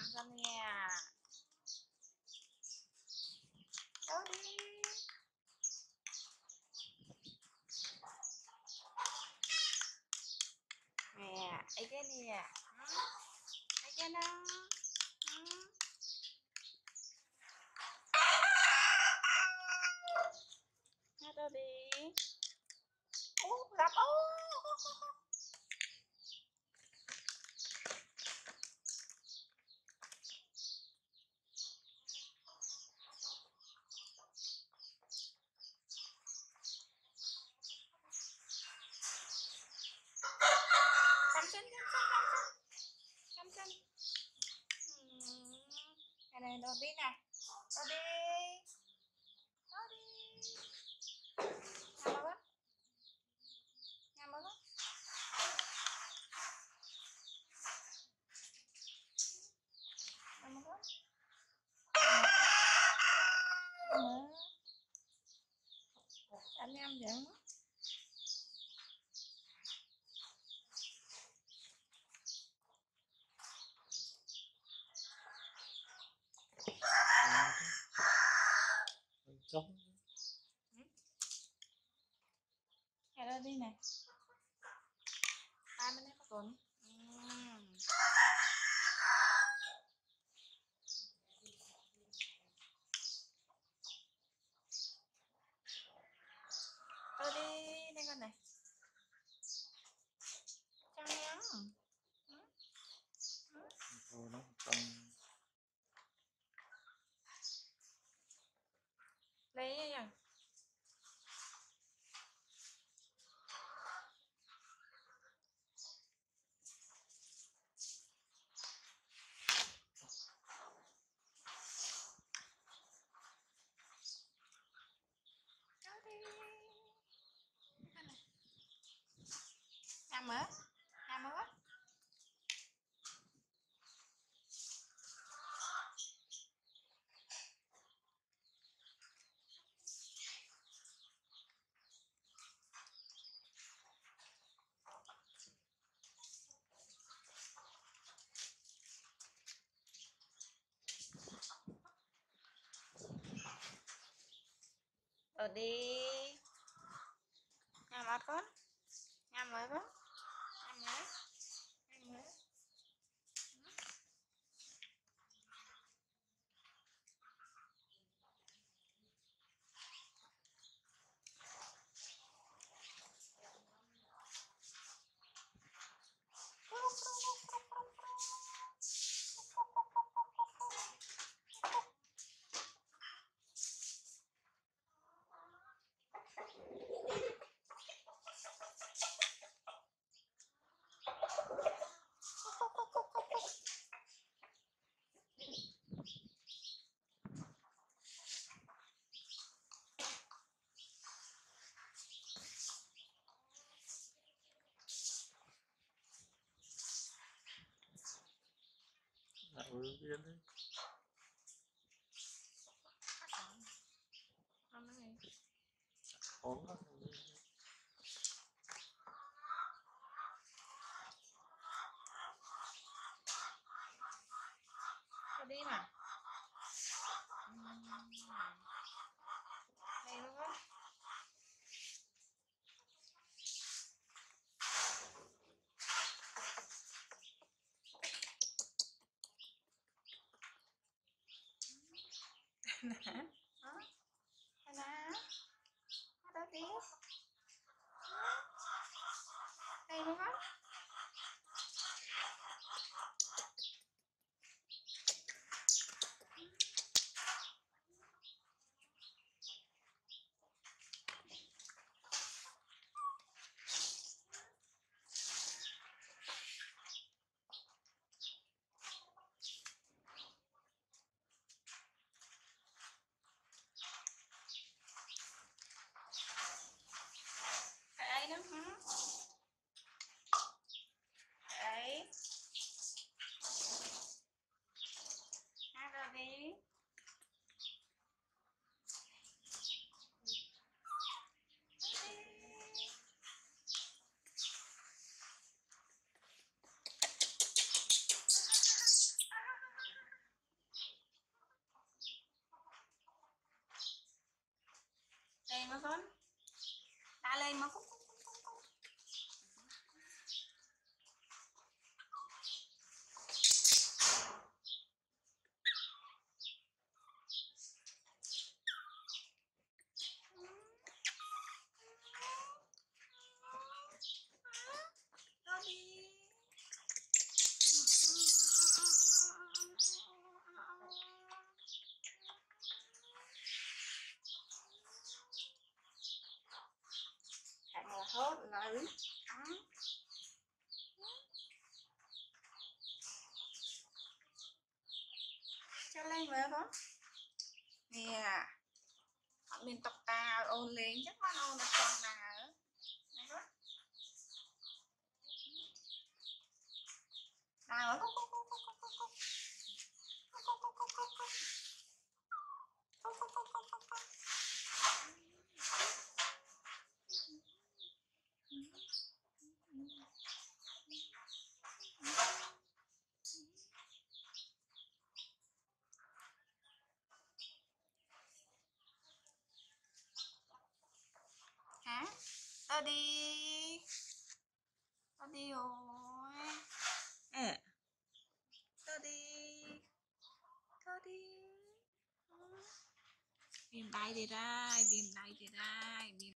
làm cho nè đâu đi nè ấy cái nè ấy cái đó Ừ. Nghe đâu đi ô gặp ô rồi đi nè rồi đi rồi đi nhà mới nhà mới nhà mới anh em vậy So. Hello, Dina. Hai, mana kau? Venha. Odi. Nyamakon? Nyamakon? Ừ yên đi. Con này. khó that. ចូលលេងមើលផងនេះអត់មានតុកតាអូនលេងចឹងបានអូនអត់ចង់ដែរ วัดีสวัสดีโอ้ยเออสวัสดีสวัสดีบีมได้ได้บีมได้ได้บีม